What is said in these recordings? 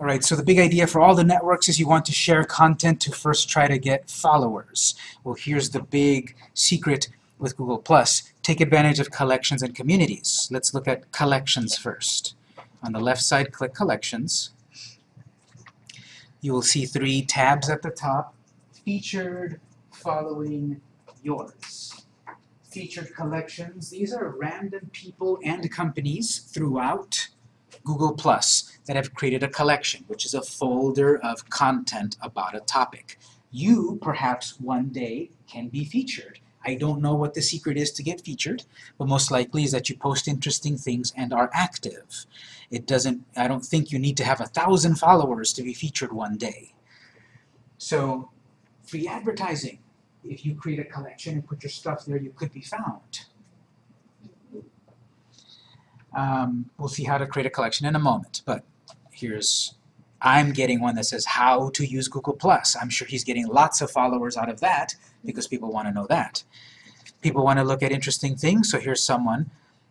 All right, so the big idea for all the networks is you want to share content to first try to get followers. Well, here's the big secret with Google+. Take advantage of collections and communities. Let's look at collections first. On the left side, click Collections. You will see three tabs at the top. Featured, following, yours. Featured collections, these are random people and companies throughout Google Plus that have created a collection, which is a folder of content about a topic. You, perhaps one day, can be featured. I don't know what the secret is to get featured, but most likely is that you post interesting things and are active. It doesn't, I don't think you need to have a thousand followers to be featured one day. So, free advertising. If you create a collection and put your stuff there, you could be found. Um, we'll see how to create a collection in a moment, but here's, I'm getting one that says how to use Google+. I'm sure he's getting lots of followers out of that because people want to know that. People want to look at interesting things, so here's someone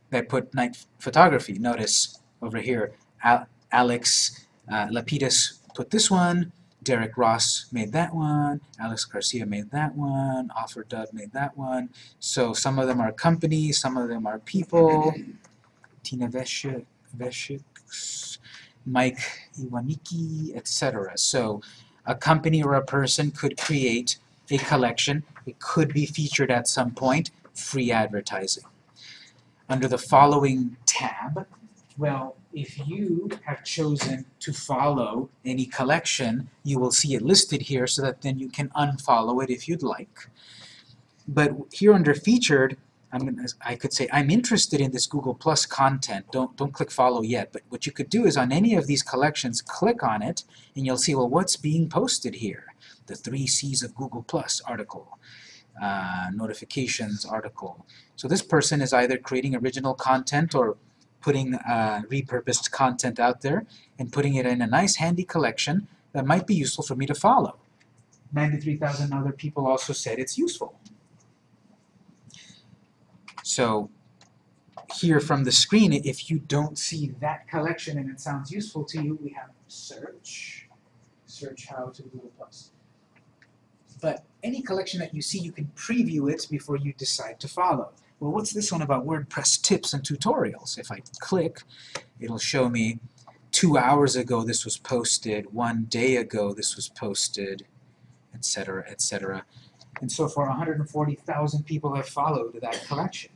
that put night photography. Notice over here, Al Alex uh, Lapidus put this one, Derek Ross made that one, Alex Garcia made that one, Offer Dub made that one. So some of them are companies, some of them are people. Tina Veshik, Veshik Mike Iwaniki, etc. So a company or a person could create a collection. It could be featured at some point, free advertising. Under the following tab, well, if you have chosen to follow any collection, you will see it listed here so that then you can unfollow it if you'd like. But here under featured, I'm gonna, I could say, I'm interested in this Google Plus content. Don't, don't click follow yet. But what you could do is on any of these collections, click on it, and you'll see, well, what's being posted here? The three C's of Google Plus article, uh, notifications article. So this person is either creating original content or putting uh, repurposed content out there and putting it in a nice handy collection that might be useful for me to follow. 93,000 other people also said it's useful. So here from the screen, if you don't see that collection and it sounds useful to you, we have search. Search how to Google+. Plus. But any collection that you see, you can preview it before you decide to follow. Well, what's this one about WordPress tips and tutorials? If I click, it'll show me two hours ago this was posted, one day ago this was posted, etc., etc. And so far, 140,000 people have followed that collection.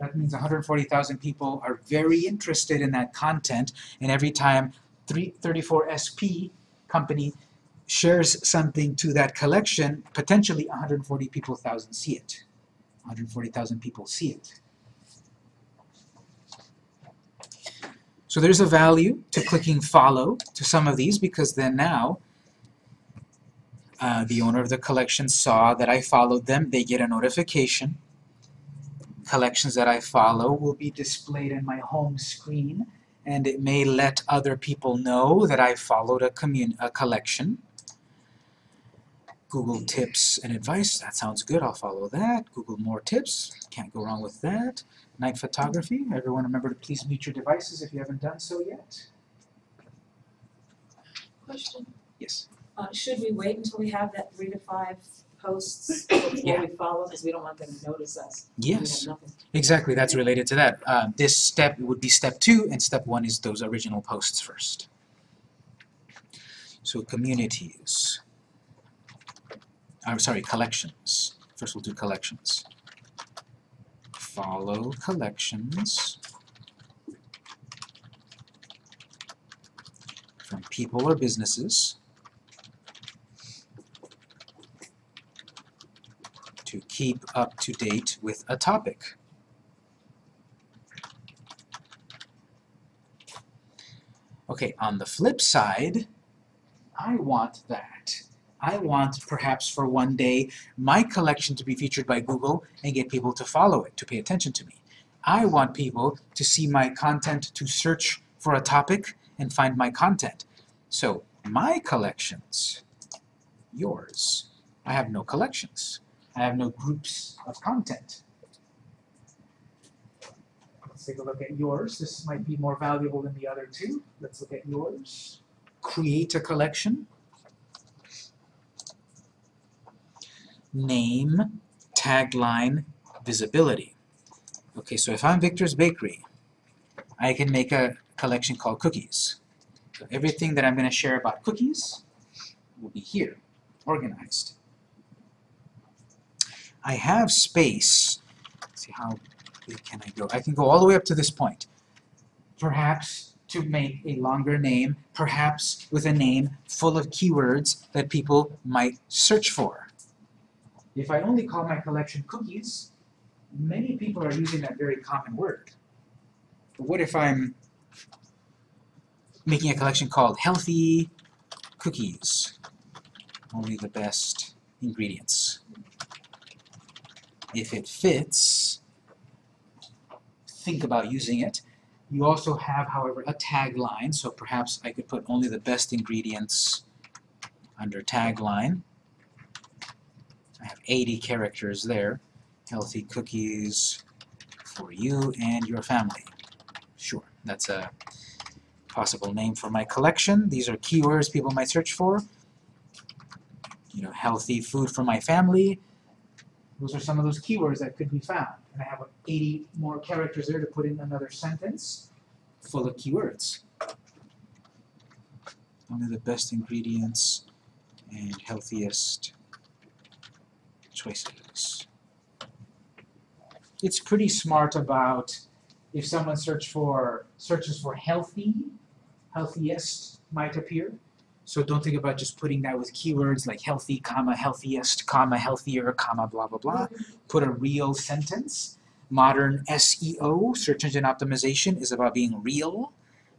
That means 140,000 people are very interested in that content, and every time 34SP company shares something to that collection, potentially 140 people thousand see it. 140,000 people see it. So there's a value to clicking follow to some of these because then now uh, the owner of the collection saw that I followed them, they get a notification. Collections that I follow will be displayed in my home screen, and it may let other people know that I followed a, a collection. Google tips and advice, that sounds good, I'll follow that. Google more tips, can't go wrong with that. Night photography, everyone remember to please mute your devices if you haven't done so yet. Question, Yes. Uh, should we wait until we have that three to five posts before we follow, because we don't want them to notice us? We Yes. nothing. Exactly, that's related to that. Uh, this step would be step two, and step one is those original posts first. So communities. I'm sorry, collections. First we'll do collections. Follow collections from people or businesses to keep up to date with a topic. Okay, on the flip side, I want that. I want, perhaps for one day, my collection to be featured by Google and get people to follow it, to pay attention to me. I want people to see my content, to search for a topic and find my content. So, my collections, yours. I have no collections. I have no groups of content. Let's take a look at yours. This might be more valuable than the other two. Let's look at yours. create a collection, name, tagline, visibility. Okay, so if I'm Victor's Bakery, I can make a collection called cookies. So everything that I'm going to share about cookies will be here, organized. I have space. Let's see how big can I go? I can go all the way up to this point. Perhaps to make a longer name, perhaps with a name full of keywords that people might search for. If I only call my collection cookies, many people are using that very common word. But what if I'm making a collection called healthy cookies? Only the best ingredients. If it fits, think about using it. You also have, however, a tagline, so perhaps I could put only the best ingredients under tagline. I have 80 characters there. Healthy cookies for you and your family. Sure, that's a possible name for my collection. These are keywords people might search for. You know, healthy food for my family. Those are some of those keywords that could be found. And I have 80 more characters there to put in another sentence full of keywords. Only the best ingredients and healthiest choices. It's pretty smart about if someone search for searches for healthy, healthiest might appear. So don't think about just putting that with keywords like healthy, comma, healthiest, comma, healthier, comma, blah, blah, blah. Put a real sentence. Modern SEO, search engine optimization, is about being real,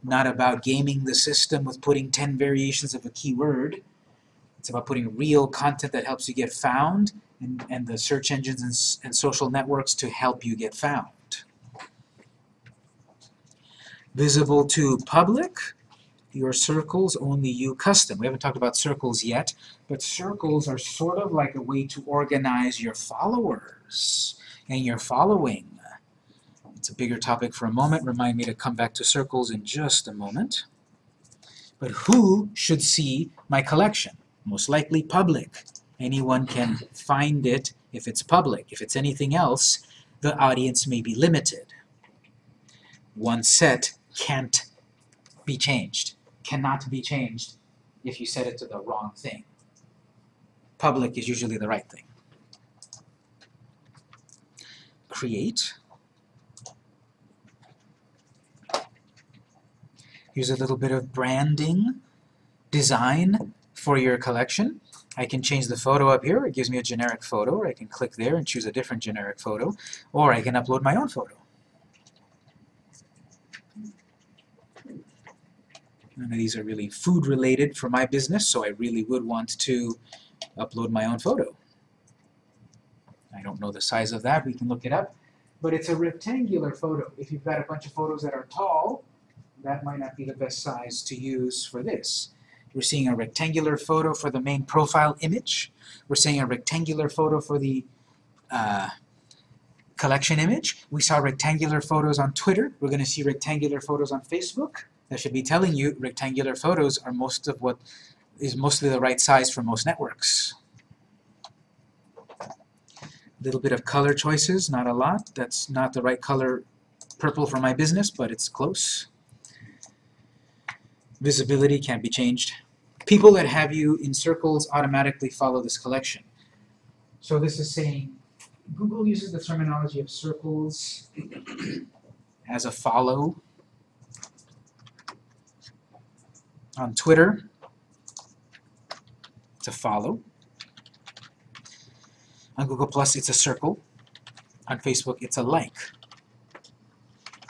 not about gaming the system with putting 10 variations of a keyword. It's about putting real content that helps you get found and, and the search engines and, and social networks to help you get found. Visible to public, your circles only you custom. We haven't talked about circles yet, but circles are sort of like a way to organize your followers and your following. It's a bigger topic for a moment. Remind me to come back to circles in just a moment. But who should see my collection? Most likely public. Anyone can find it if it's public. If it's anything else, the audience may be limited. One set can't be changed, cannot be changed if you set it to the wrong thing. Public is usually the right thing. Create. Here's a little bit of branding, design for your collection. I can change the photo up here, it gives me a generic photo, or I can click there and choose a different generic photo, or I can upload my own photo. None of these are really food related for my business, so I really would want to upload my own photo. I don't know the size of that, we can look it up. But it's a rectangular photo. If you've got a bunch of photos that are tall, that might not be the best size to use for this. We're seeing a rectangular photo for the main profile image. We're seeing a rectangular photo for the uh, collection image. We saw rectangular photos on Twitter. We're going to see rectangular photos on Facebook. That should be telling you rectangular photos are most of what is mostly the right size for most networks. A little bit of color choices, not a lot. That's not the right color purple for my business, but it's close. Visibility can't be changed. People that have you in circles automatically follow this collection. So this is saying, Google uses the terminology of circles as a follow. On Twitter, to follow. On Google Plus, it's a circle. On Facebook, it's a like.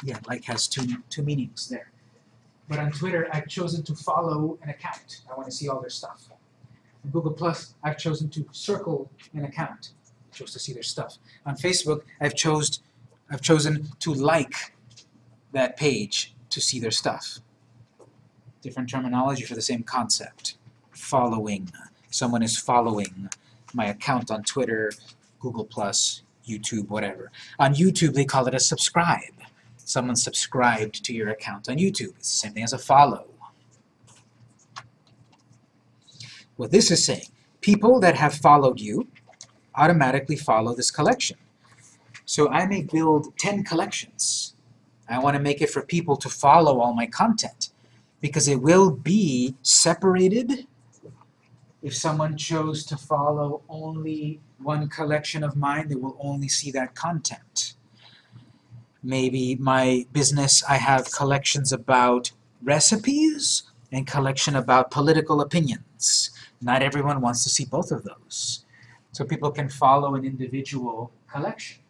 Yeah, like has two, two meanings there. But on Twitter, I've chosen to follow an account. I want to see all their stuff. On Google Plus, I've chosen to circle an account. I chose to see their stuff. On Facebook, I've chose, I've chosen to like that page to see their stuff. Different terminology for the same concept. Following. Someone is following my account on Twitter, Google Plus, YouTube, whatever. On YouTube, they call it a subscribe someone subscribed to your account on YouTube. It's the same thing as a follow. What this is saying, people that have followed you automatically follow this collection. So I may build 10 collections. I want to make it for people to follow all my content because it will be separated if someone chose to follow only one collection of mine, they will only see that content. Maybe my business, I have collections about recipes and collection about political opinions. Not everyone wants to see both of those. So people can follow an individual collection.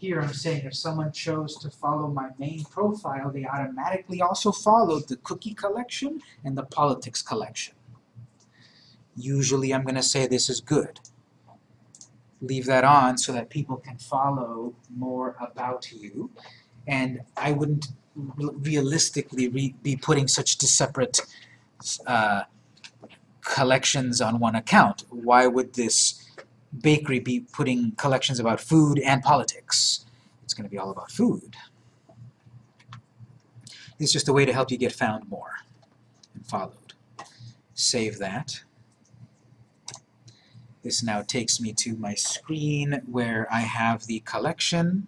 Here I'm saying if someone chose to follow my main profile, they automatically also followed the cookie collection and the politics collection. Usually I'm going to say this is good. Leave that on so that people can follow more about you. And I wouldn't realistically re- be putting such two separate uh, collections on one account. Why would this bakery be putting collections about food and politics? It's going to be all about food. It's just a way to help you get found more and followed. Save that. This now takes me to my screen where I have the collection.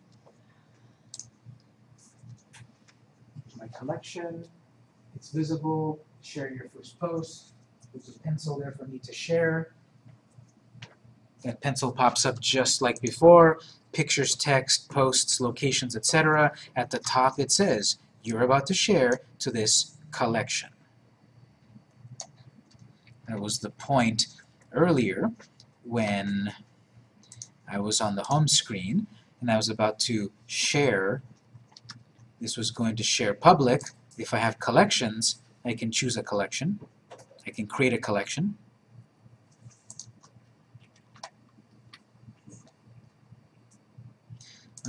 My collection, it's visible, share your first post. There's a pencil there for me to share. That pencil pops up just like before. Pictures, text, posts, locations, etc. At the top it says, you're about to share to this collection. That was the point earlier when I was on the home screen and I was about to share. This was going to share public. If I have collections, I can choose a collection. I can create a collection.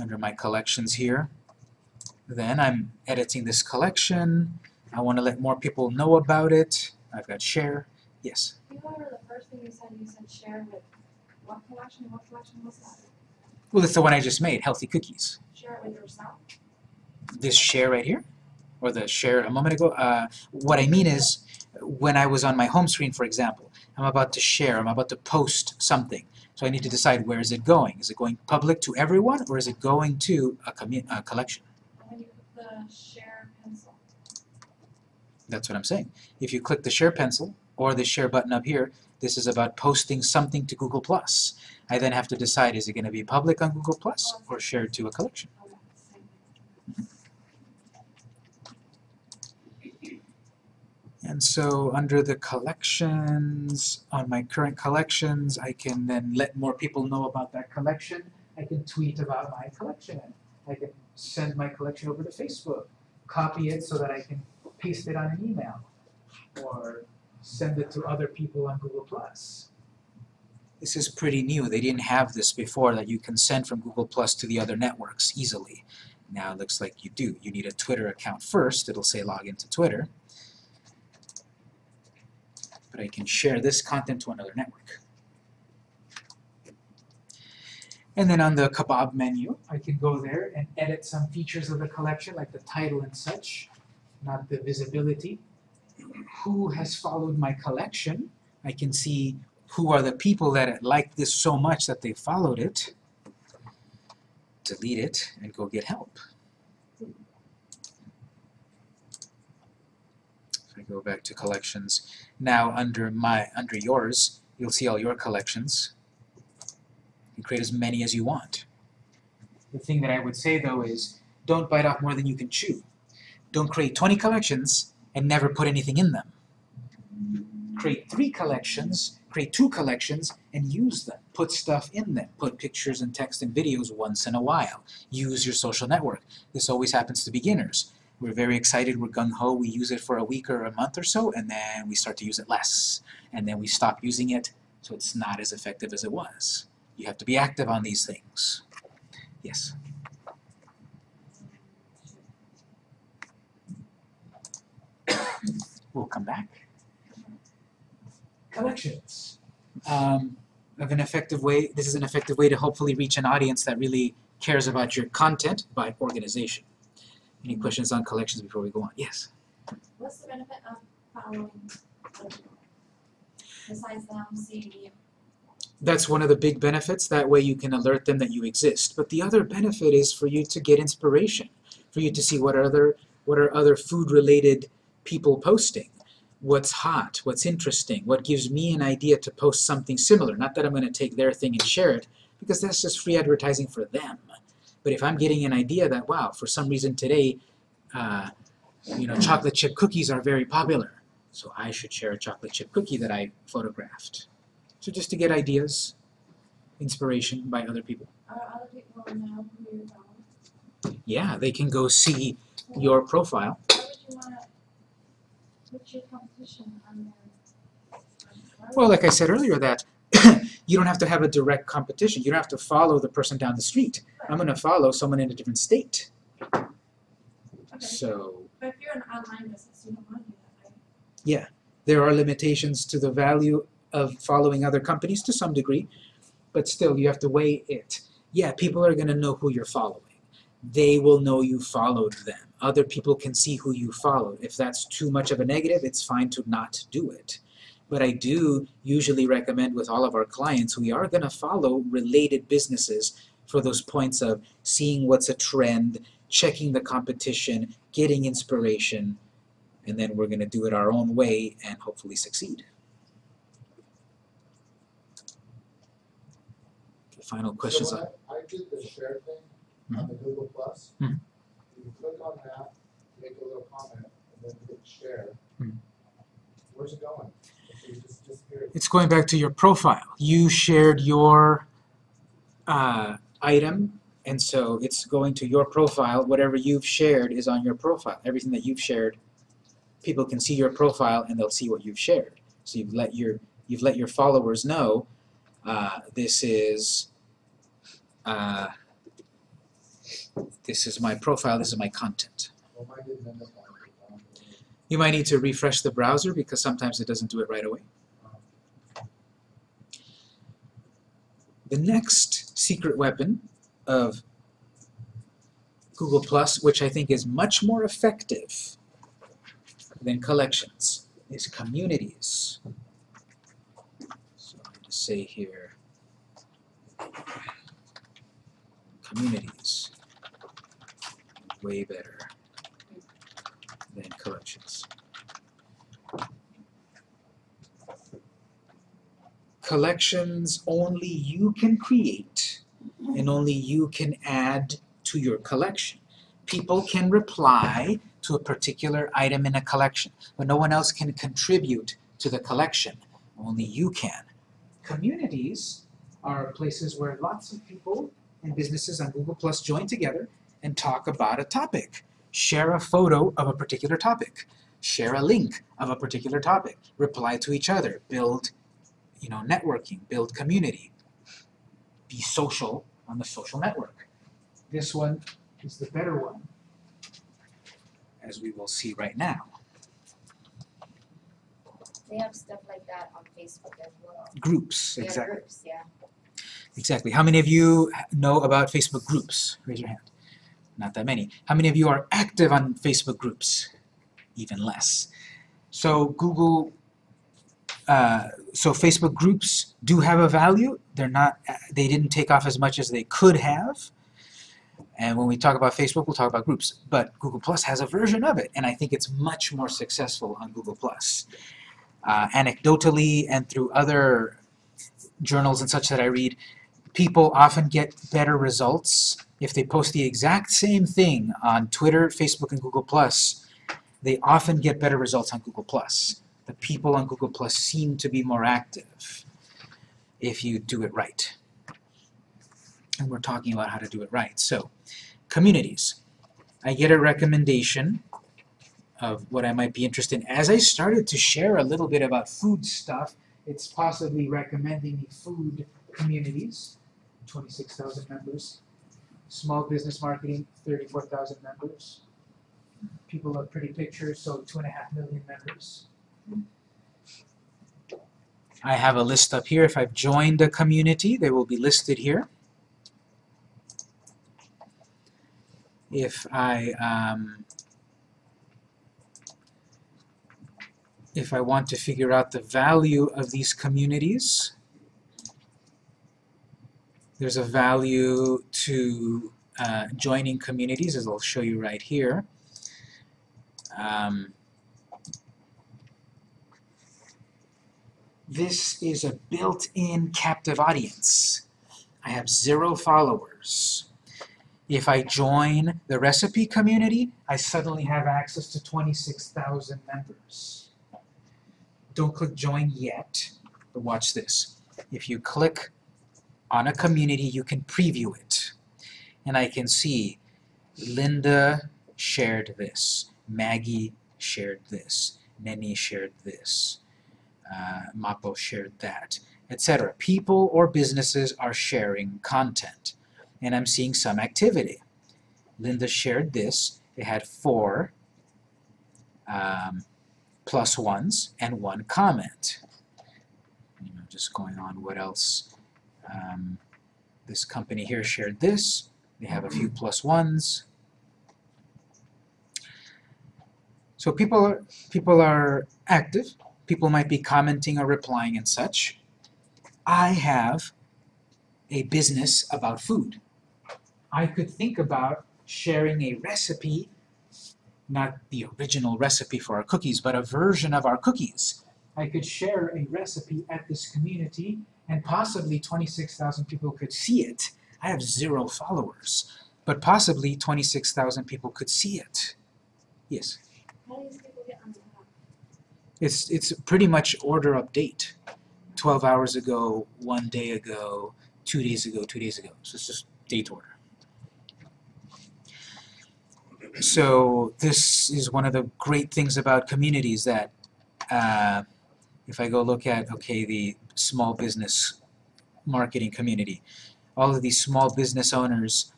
Under my collections here. Then I'm editing this collection. I want to let more people know about it. I've got share. Yes. You remember the first thing you said, you said share with what collection, what collection was that? Well, it's the one I just made, healthy cookies. Share it with yourself? This share right here, or the share a moment ago. Uh, what I mean is, when I was on my home screen, for example, I'm about to share, I'm about to post something. So I need to decide where is it going. Is it going public to everyone, or is it going to a, a collection? And then you put the share pencil. That's what I'm saying. If you click the share pencil or the share button up here, this is about posting something to Google+. I then have to decide, is it going to be public on Google+, or shared to a collection? Okay, same thing. And so under the collections, on my current collections, I can then let more people know about that collection. I can tweet about my collection. I can send my collection over to Facebook, copy it so that I can paste it on an email, or send it to other people on Google+. This is pretty new. They didn't have this before that you can send from Google Plus to the other networks easily. Now it looks like you do. You need a Twitter account first. It'll say log into Twitter but I can share this content to another network. And then on the kebab menu, I can go there and edit some features of the collection, like the title and such, not the visibility. Who has followed my collection? I can see who are the people that like this so much that they followed it. Delete it and go get help. If I go back to collections, now under my under yours, you'll see all your collections. You create as many as you want. The thing that I would say though is don't bite off more than you can chew. Don't create 20 collections and never put anything in them. Create three collections, create two collections, and use them. Put stuff in them. Put pictures and text and videos once in a while. Use your social network. This always happens to beginners. We're very excited, we're gung ho, we use it for a week or a month or so, and then we start to use it less. And then we stop using it, so it's not as effective as it was. You have to be active on these things. Yes. We'll come back. Collections. Um, of an effective way, this is an effective way to hopefully reach an audience that really cares about your content by organization. Any questions on collections before we go on? Yes. What's the benefit of following the besides them seeing you? That's one of the big benefits. That way you can alert them that you exist. But the other benefit is for you to get inspiration, for you to see what are other what are other food related people posting. What's hot, what's interesting, what gives me an idea to post something similar. Not that I'm going to take their thing and share it, because that's just free advertising for them. But if I'm getting an idea that, wow, for some reason today, uh, you know, chocolate chip cookies are very popular, so I should share a chocolate chip cookie that I photographed. So just to get ideas, inspiration by other people. Other people know who you're following? Yeah, they can go see your profile. You your competition on there? Why would- Well, like I said earlier, that you don't have to have a direct competition. You don't have to follow the person down the street. I'm going to follow someone in a different state. Okay, So but if you're an online business, you don't wanna do that, right? there are limitations to the value of following other companies to some degree, but still you have to weigh it. Yeah, people are going to know who you're following. They will know you followed them. Other people can see who you followed. If that's too much of a negative, it's fine to not do it. But I do usually recommend with all of our clients, we are going to follow related businesses for those points of seeing what's a trend, checking the competition, getting inspiration, and then we're going to do it our own way and hopefully succeed. The final questions. So I, I did the share thing on the Google Plus. Mhm. You click on that, make a little comment, and then hit share. Mhm. Where's it going? It's going back to your profile. You shared your uh, item, and so it's going to your profile. Whatever you've shared is on your profile. Everything that you've shared, people can see your profile and they'll see what you've shared. So you've let your you've let your followers know uh, this is uh, this is my profile. This is my content. Well, mine didn't end up on it. um, You might need to refresh the browser because sometimes it doesn't do it right away. The next secret weapon of Google Plus, which I think is much more effective than collections, is communities. So I just say here, communities, way better than collections. Collections only you can create and only you can add to your collection. People can reply to a particular item in a collection, but no one else can contribute to the collection. Only you can. Communities are places where lots of people and businesses on Google Plus join together and talk about a topic. Share a photo of a particular topic. Share a link of a particular topic. Reply to each other. Build, you know, networking. Build community. Be social on the social network. This one is the better one, as we will see right now. They have stuff like that on Facebook as well. Groups, They exactly. groups, yeah. Exactly. How many of you know about Facebook groups? Raise your hand. Not that many. How many of you are active on Facebook groups? Even less. So Google, uh, so Facebook groups do have a value. They're not, they didn't take off as much as they could have. And when we talk about Facebook, we'll talk about groups. But Google Plus has a version of it, and I think it's much more successful on Google Plus. Uh, anecdotally and through other journals and such that I read, people often get better results if they post the exact same thing on Twitter, Facebook, and Google Plus. They often get better results on Google Plus. The people on Google Plus seem to be more active if you do it right. And we're talking about how to do it right. So, communities. I get a recommendation of what I might be interested in. As I started to share a little bit about food stuff, it's possibly recommending me food communities, 26,000 members. Small business marketing, 34,000 members. People love pretty pictures, so two and a half million members. I have a list up here. If I've joined a community, they will be listed here. If I um, if I want to figure out the value of these communities, there's a value to uh, joining communities, as I'll show you right here. Um, this is a built-in captive audience. I have zero followers. If I join the recipe community, I suddenly have access to 26,000 members. Don't click join yet, but watch this. If you click on a community, you can preview it. And I can see Linda shared this, Maggie shared this, Neni shared this, uh, Mapo shared that, etc. People or businesses are sharing content. And I'm seeing some activity. Linda shared this. It had four um, plus ones and one comment. You know, just going on what else. Um, this company here shared this. They have a few plus ones. So people are, people are active. People might be commenting or replying and such. I have a business about food. I could think about sharing a recipe, not the original recipe for our cookies, but a version of our cookies. I could share a recipe at this community and possibly 26,000 people could see it. I have zero followers, but possibly 26,000 people could see it. Yes? How do these people get on the app? It's, it's pretty much order update. 12 hours ago, one day ago, two days ago, two days ago. So it's just date order. So this is one of the great things about communities that uh, if I go look at, okay, the small business marketing community, all of these small business owners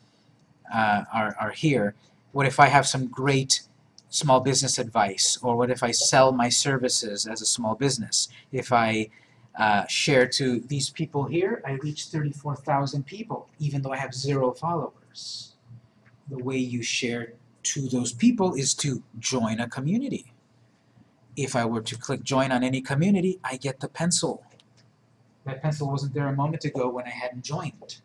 uh, are, are here. What if I have some great small business advice? Or what if I sell my services as a small business? If I uh, share to these people here, I reach 34,000 people, even though I have zero followers. The way you share to those people is to join a community. If I were to click join on any community, I get the pencil. That pencil wasn't there a moment ago when I hadn't joined.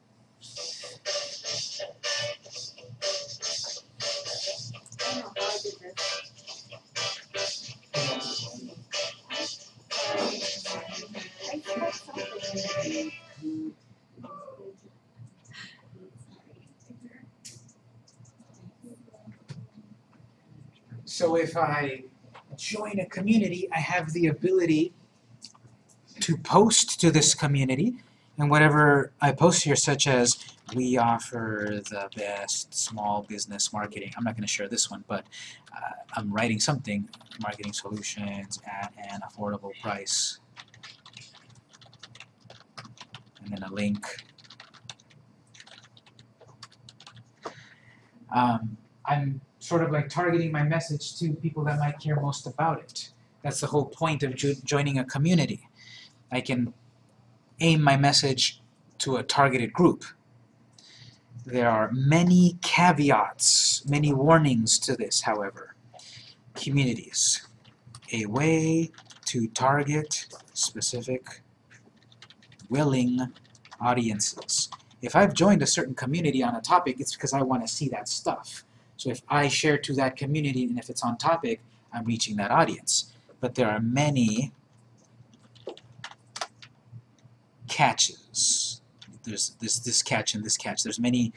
So if I join a community, I have the ability to post to this community, and whatever I post here, such as we offer the best small business marketing. I'm not going to share this one, but uh, I'm writing something, marketing solutions at an affordable price. And then a link. Um, I'm sort of like targeting my message to people that might care most about it. That's the whole point of jo- joining a community. I can aim my message to a targeted group. There are many caveats, many warnings to this, however. Communities. A way to target specific willing audiences. If I've joined a certain community on a topic, it's because I want to see that stuff. So if I share to that community and if it's on topic, I'm reaching that audience. But there are many catches. There's this this catch and this catch. There's many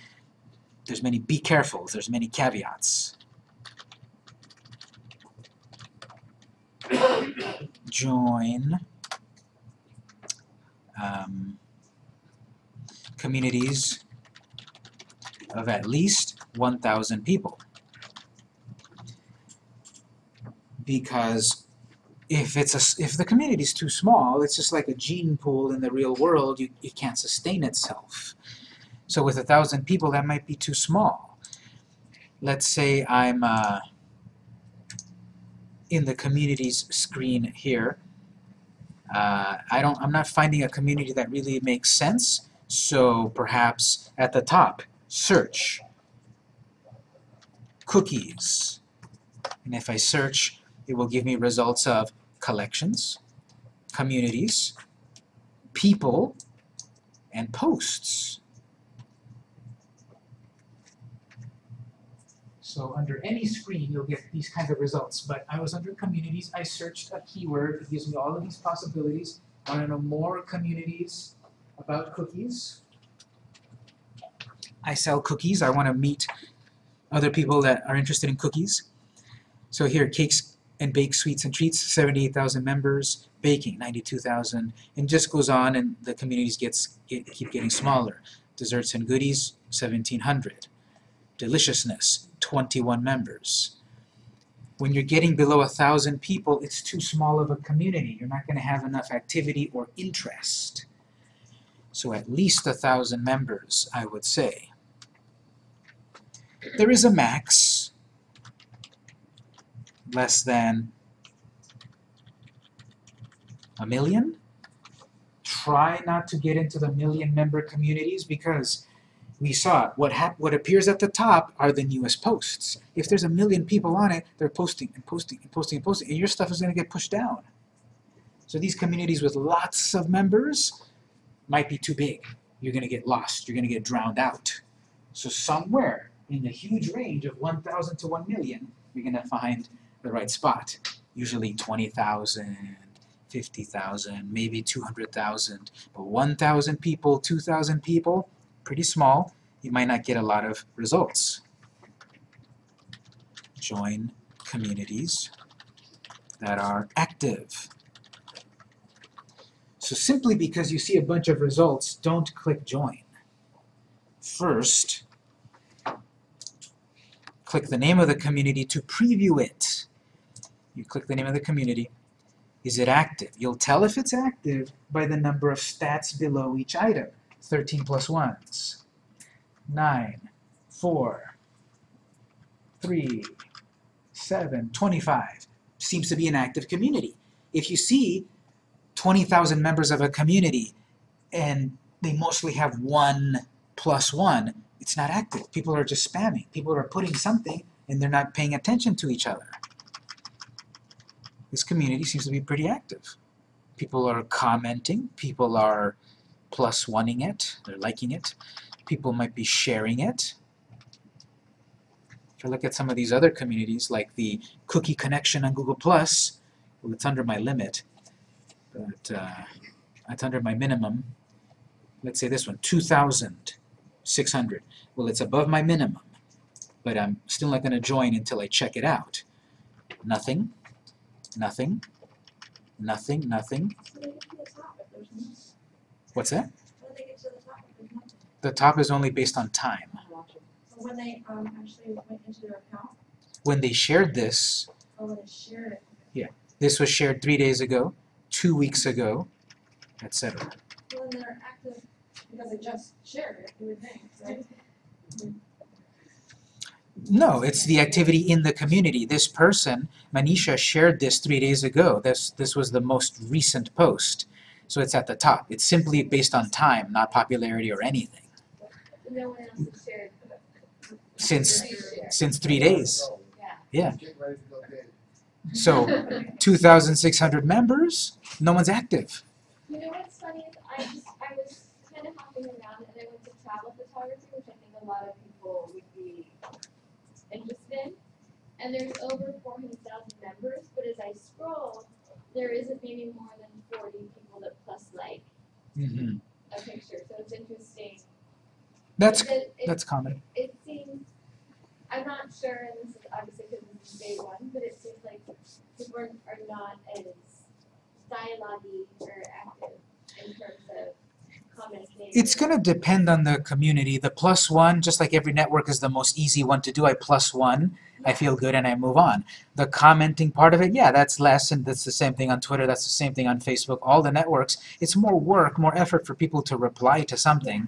there's many be careful. There's many caveats. Join um, communities of at least 1,000 people. Because if it's a if the community is too small, it's just like a gene pool in the real world. You, it can't sustain itself. So with a thousand people, that might be too small. Let's say I'm uh, in the communities screen here. Uh, I don't. I'm not finding a community that really makes sense. So perhaps at the top, search cookies. And if I search, it will give me results of collections, communities, people, and posts. So under any screen, you'll get these kinds of results, but I was under communities, I searched a keyword, it gives me all of these possibilities. I Wanna know more communities about cookies? I sell cookies, I wanna meet other people that are interested in cookies. So here, cakes and baked sweets and treats, seventy-eight thousand members, baking, ninety-two thousand, and just goes on and the communities gets, get, keep getting smaller. Desserts and goodies, seventeen hundred. Deliciousness, twenty-one members. When you're getting below a thousand people, it's too small of a community. You're not gonna have enough activity or interest. So at least a thousand members, I would say. There is a max, less than a million. Try not to get into the million member communities because we saw. What what appears at the top are the newest posts. If there's a million people on it, they're posting and posting and posting and posting, and your stuff is going to get pushed down. So these communities with lots of members might be too big. You're going to get lost. You're going to get drowned out. So somewhere in the huge range of 1,000 to 1 million, you're going to find the right spot. Usually 20,000, 50,000, maybe 200,000. But 1,000 people, 2,000 people, pretty small. You might not get a lot of results. Join communities that are active. So simply because you see a bunch of results, don't click join. First, click the name of the community to preview it. You click the name of the community. Is it active? You'll tell if it's active by the number of stats below each item. 13 plus 1s. 9, 4, 3, 7, 25. Seems to be an active community. If you see 20,000 members of a community and they mostly have 1 plus 1, it's not active. People are just spamming. People are putting something and they're not paying attention to each other. This community seems to be pretty active. People are commenting, people are plus oneing it, they're liking it. People might be sharing it. If I look at some of these other communities, like the Cookie Connection on Google Plus, well, it's under my limit, but uh, it's under my minimum. Let's say this one, 2,600. Well, it's above my minimum, but I'm still not going to join until I check it out. Nothing, nothing, nothing, nothing. What's that? the top is only based on time. When they, actually went into their account, When they shared this, Yeah. this was shared three days ago, two weeks ago, etc. they're active because they just shared it, you would think, right? No, it's the activity in the community. This person, Manisha, shared this three days ago. This this was the most recent post. So it's at the top. It's simply based on time, not popularity or anything. No one else has shared. Since since three days. Yeah. Get ready to go big. So 2,600 members, no one's active. You know what's funny is I just I was kind of hopping around and I went to travel photography, which I think a lot of people would be interested in. And there's over four hundred thousand members, but as I scroll, there isn't maybe more than forty people that plus like hmm a picture. So it's interesting. That's It, it, that's common. it seems I'm not sure, and this is obviously because this is day one, but it seems like people are, are not as dialogue-y or active in terms. It's going to depend on the community. The plus one, just like every network, is the most easy one to do. I plus one, I feel good, and I move on. The commenting part of it, yeah, that's less, and that's the same thing on Twitter. That's the same thing on Facebook. All the networks, it's more work, more effort for people to reply to something.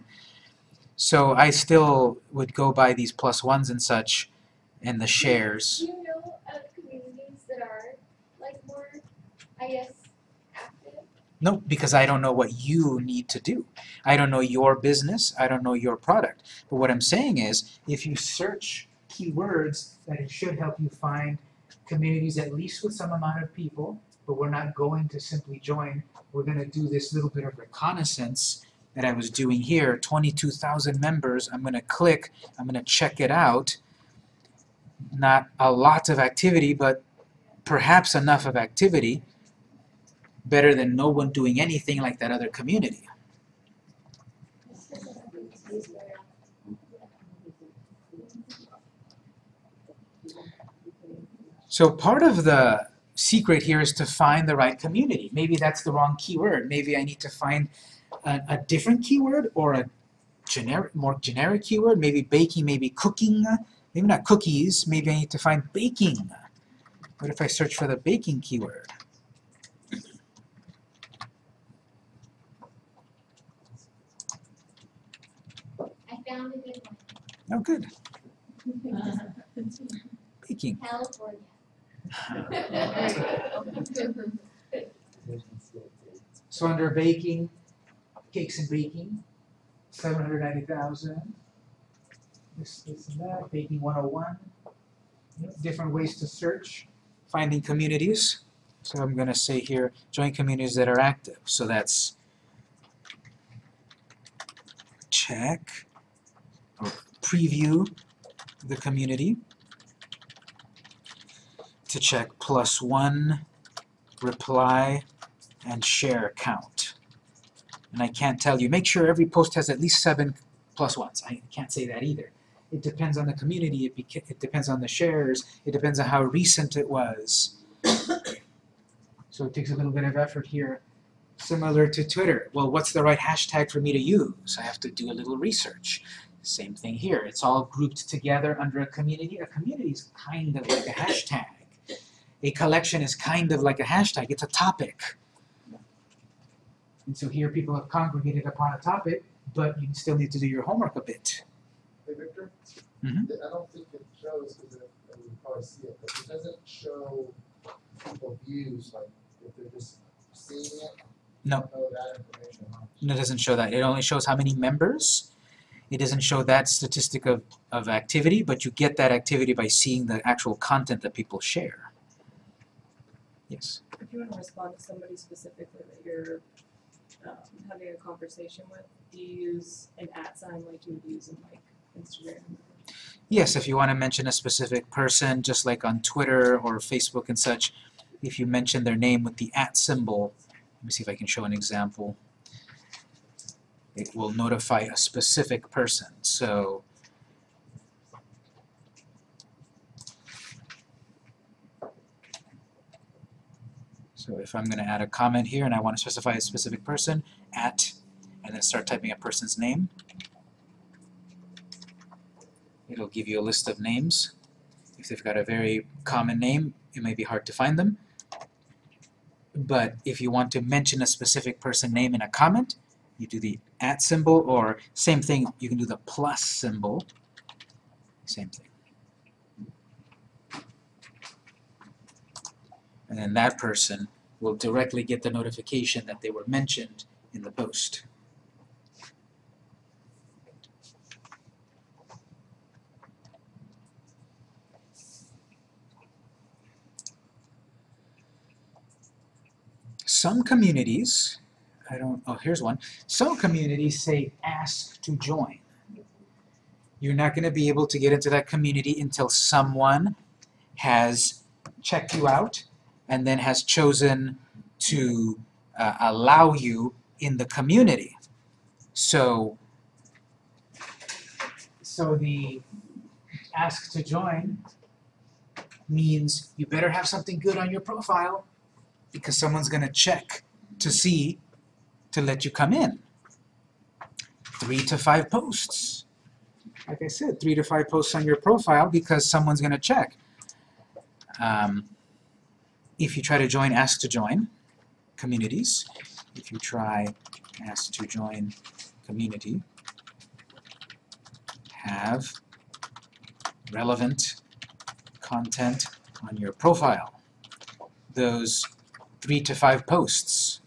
So I still would go by these plus ones and such, and the shares. Do you know of communities that are like more, I guess, No, because I don't know what you need to do. I don't know your business. I don't know your product. But what I'm saying is, if you search keywords, that it should help you find communities at least with some amount of people but we're not going to simply join. We're gonna do this little bit of reconnaissance that I was doing here, twenty-two thousand members, I'm gonna click, I'm gonna check it out. Not a lot of activity, but perhaps enough of activity, better than no one doing anything like that other community. So part of the secret here is to find the right community. Maybe that's the wrong keyword. Maybe I need to find a, a different keyword or a generic, more generic keyword. Maybe baking, maybe cooking, maybe not cookies. Maybe I need to find baking. What if I search for the baking keyword? I found a good one, Oh, good. Baking. California. So under baking, cakes and baking, seven hundred ninety thousand. This, this and that, baking one oh one. Different ways to search, finding communities. So I'm gonna say here, join communities that are active, so that's check or preview the community to check plus one reply and share count. And I can't tell you, make sure every post has at least seven plus ones. I can't say that either. It depends on the community, it, it depends on the shares, it depends on how recent it was. so it takes a little bit of effort here. Similar to Twitter. Well, what's the right hashtag for me to use? I have to do a little research. Same thing here. It's all grouped together under a community. A community is kind of like a hashtag. A collection is kind of like a hashtag. It's a topic. And so here people have congregated upon a topic, but you still need to do your homework a bit. Hey, Victor? Mhm. I don't think it shows, because you probably see it, but it doesn't show people views, like, if they're just seeing it. No. I know that information, huh? And it doesn't show that. It only shows how many members. It doesn't show that statistic of, of activity, but you get that activity by seeing the actual content that people share. Yes. If you want to respond to somebody specifically that you're um, having a conversation with, do you use an at sign like you would use in like Instagram? Yes, if you want to mention a specific person, just like on Twitter or Facebook and such, if you mention their name with the at symbol, let me see if I can show an example. It will notify a specific person. So So if I'm going to add a comment here and I want to specify a specific person, at, and then start typing a person's name, it'll give you a list of names. If they've got a very common name, it may be hard to find them. But if you want to mention a specific person name in a comment, you do the at symbol, or same thing, you can do the plus symbol. Same thing. And then that person will directly get the notification that they were mentioned in the post. Some communities, I don't, oh, here's one. Some communities say ask to join. You're not going to be able to get into that community until someone has checked you out and then has chosen to uh, allow you in the community. So, so the ask to join means you better have something good on your profile because someone's going to check to see to let you come in. Three to five posts. Like I said, three to five posts on your profile because someone's going to check. Um, if you try to join Ask to Join communities, if you try Ask to Join community, have relevant content on your profile. Those three to five posts.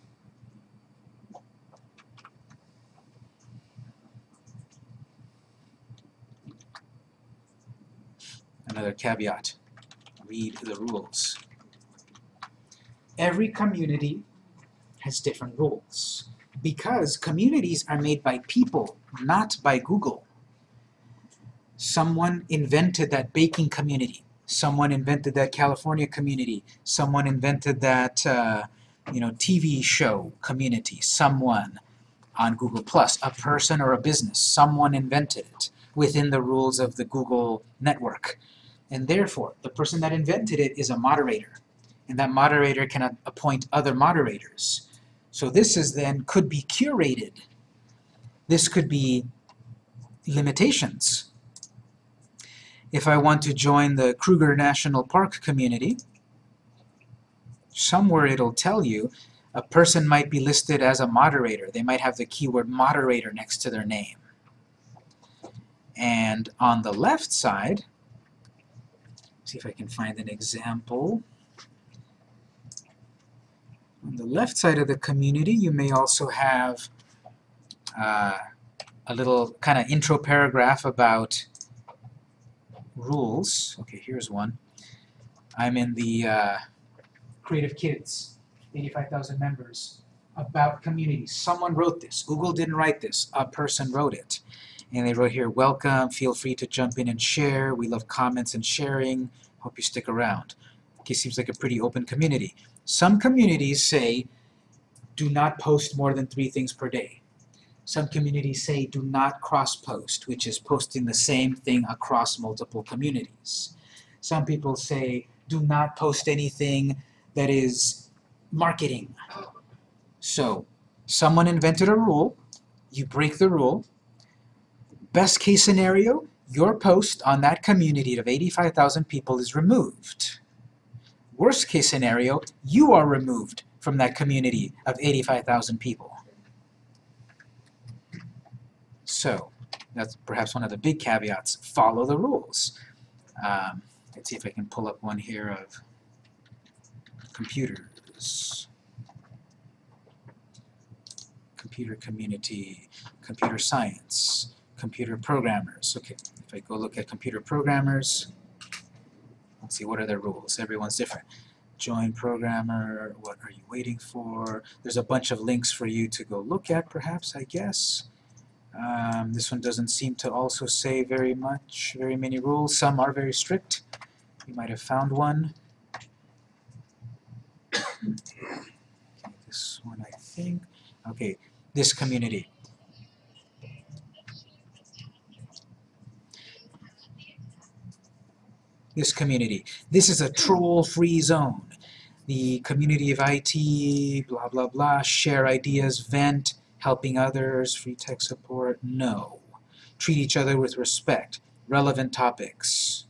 Another caveat, read the rules. Every community has different rules because communities are made by people, not by Google. Someone invented that baking community. Someone invented that California community. Someone invented that uh, you know TV show community. Someone on Google Plus, a person or a business. Someone invented it within the rules of the Google network. And therefore, the person that invented it is a moderator. And that moderator can appoint other moderators. So this is then could be curated. This could be limitations. If I want to join the Kruger National Park community, somewhere it'll tell you a person might be listed as a moderator. They might have the keyword moderator next to their name. And on the left side, see if I can find an example. On the left side of the community, you may also have uh, a little kind of intro paragraph about rules. Okay, here's one. I'm in the uh, Creative Kids, 85,000 members, about community. Someone wrote this. Google didn't write this. A person wrote it. And they wrote here, welcome, feel free to jump in and share. We love comments and sharing. Hope you stick around. Okay, seems like a pretty open community. Some communities say, do not post more than three things per day. Some communities say, do not cross-post, which is posting the same thing across multiple communities. Some people say, do not post anything that is marketing. So, someone invented a rule, you break the rule. Best case scenario, your post on that community of 85,000 people is removed. Worst case scenario, you are removed from that community of 85,000 people. So, that's perhaps one of the big caveats. Follow the rules. Um, let's see if I can pull up one here of computers. Computer community, computer science, computer programmers. Okay, if I go look at computer programmers, let's see, what are their rules? Everyone's different. Join programmer, what are you waiting for? There's a bunch of links for you to go look at, perhaps, I guess. Um, this one doesn't seem to also say very much, very many rules. Some are very strict. You might have found one. Okay, this one, I think. Okay, this community. This community. This is a troll-free zone. The community of IT, blah, blah, blah, share ideas, vent, helping others, free tech support, no. Treat each other with respect, relevant topics,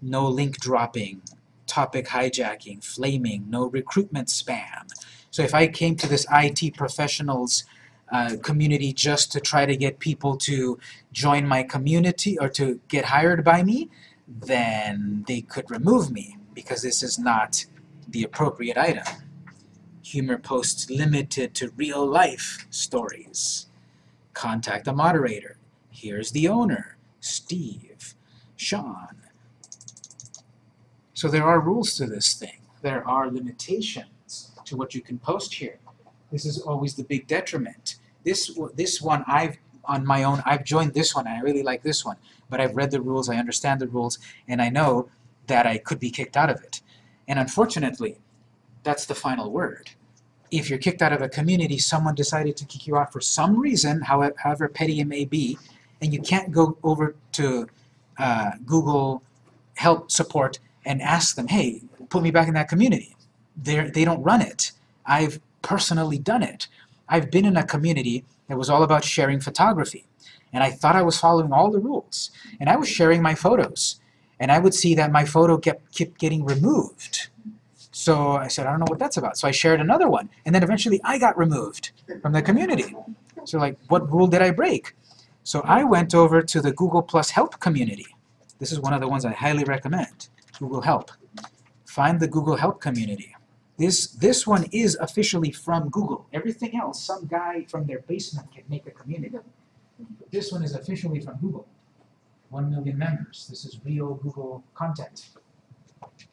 no link dropping, topic hijacking, flaming, no recruitment spam. So if I came to this IT professionals uh, community just to try to get people to join my community or to get hired by me, then they could remove me because this is not the appropriate item. Humor posts limited to real life stories. Contact a moderator. Here's the owner, Steve, Sean. So there are rules to this thing. There are limitations to what you can post here. This is always the big detriment. This this one I've on my own I've joined this one. I really like this one, but I've read the rules, I understand the rules, and I know that I could be kicked out of it. And unfortunately, that's the final word. If you're kicked out of a community, someone decided to kick you out for some reason, however, however petty it may be, and you can't go over to uh, Google Help Support and ask them, hey, put me back in that community. They're, they don't run it. I've personally done it. I've been in a community that was all about sharing photography, and I thought I was following all the rules, and I was sharing my photos, and I would see that my photo kept, kept getting removed. So I said, I don't know what that's about. So I shared another one, and then eventually I got removed from the community. So like, what rule did I break? So I went over to the Google Plus Help community. This is one of the ones I highly recommend. Google Help. Find the Google Help community. This this one is officially from Google. Everything else, some guy from their basement can make a community. This one is officially from Google. One million members. This is real Google content.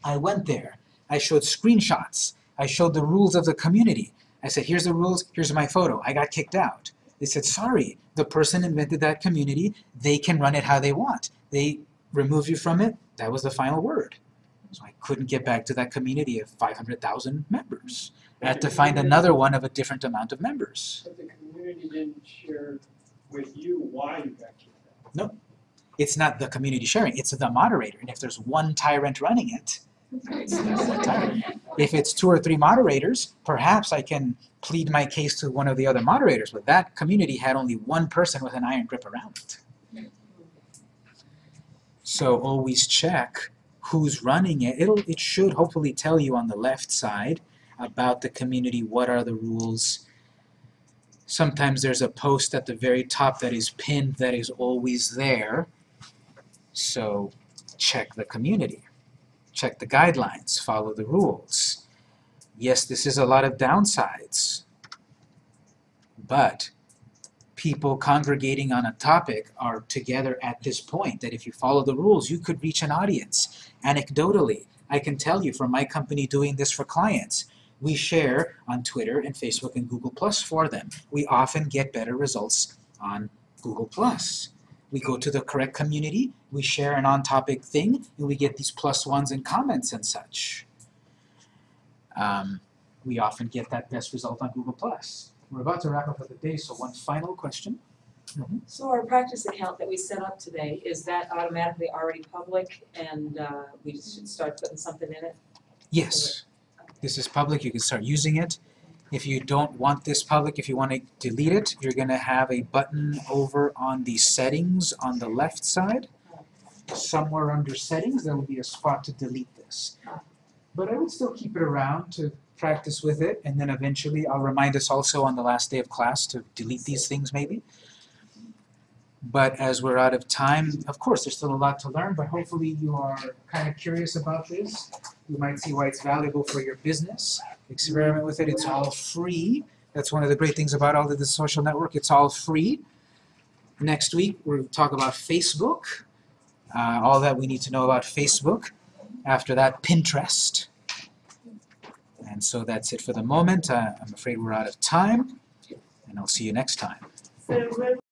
I went there. I showed screenshots. I showed the rules of the community. I said, here's the rules, here's my photo. I got kicked out. They said, sorry, the person invented that community. They can run it how they want. They remove you from it. That was the final word. So I couldn't get back to that community of 500,000 members. I had to find another one of a different amount of members. But the community didn't share with you why you got kicked out. No. It's not the community sharing, it's the moderator. And if there's one tyrant running it, it's the tyrant. If it's two or three moderators, perhaps I can plead my case to one of the other moderators, but that community had only one person with an iron grip around it. So always check who's running it. It'll mm. it should hopefully tell you on the left side about the community, what are the rules. Sometimes there's a post at the very top that is pinned that is always there. So check the community, check the guidelines, follow the rules. Yes, this is a lot of downsides, but people congregating on a topic are together at this point that if you follow the rules, you could reach an audience. Anecdotally, I can tell you from my company doing this for clients, we share on Twitter and Facebook and Google Plus for them. We often get better results on Google Plus. We go to the correct community, we share an on-topic thing, and we get these plus ones and comments and such. Um, we often get that best result on Google Plus. We're about to wrap up for the day, so one final question. So our practice account that we set up today, is that automatically already public and uh, we just should start putting something in it? Yes, this is public, you can start using it. If you don't want this public, if you want to delete it, you're gonna have a button over on the settings on the left side. Somewhere under settings, there will be a spot to delete this. But I would still keep it around to practice with it, and then eventually I'll remind us also on the last day of class to delete these things maybe. But as we're out of time, of course, there's still a lot to learn, but hopefully you are kind of curious about this. You might see why it's valuable for your business. Experiment with it, it's all free. That's one of the great things about all of the social network, it's all free. Next week, we'll talk about Facebook, uh, all that we need to know about Facebook. After that, Pinterest. And so that's it for the moment. Uh, I'm afraid we're out of time, and I'll see you next time.